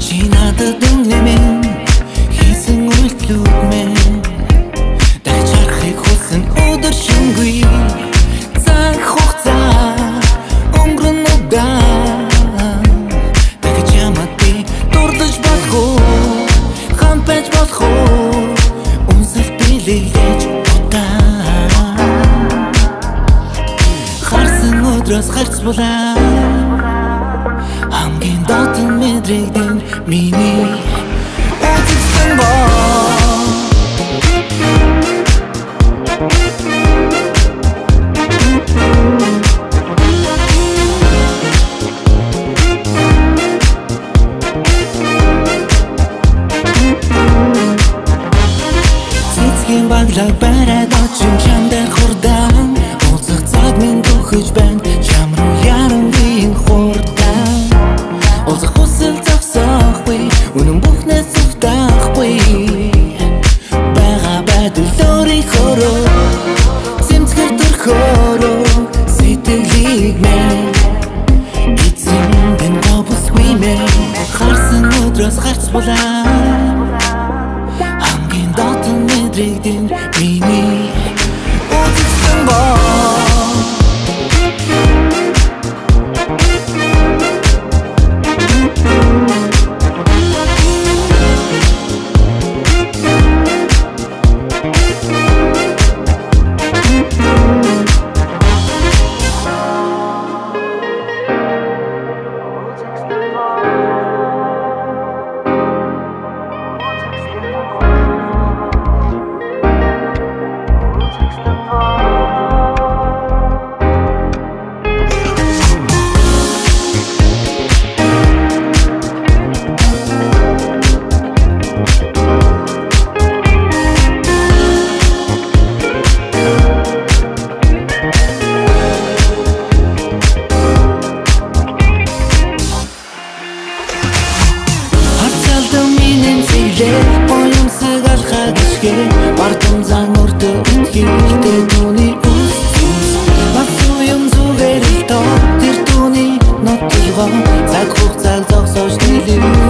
Chỉ là tự. Өдрөөс харц булаа хамгийн дотн мэдрэгдэн миний Эцэгсэн Цэцгийн баглаг бараад очин цаг төхөж байна. Чам руу ярамгийн хурдан Уулзах хүсэл зогсоохгүй Үнэн бүхнээс зүгтахгүй Бага байдал өөрийнхөөрөө Зэмцгэр төрхөөрөө Сэтгэлийг мэн Эцэндэн гобсгүй мэн Харсан өдрөөс харц булаа хамгийн дотн мэдрэгдэн минь зэглээ Боёмсог алхаад ишгээ Бардам зан өртөө үтхийхтэй түүний үс Масуу юм зүгээр л тоо Тэр түүний нот толгоо Цаг хугацааг зогсоож нийлэв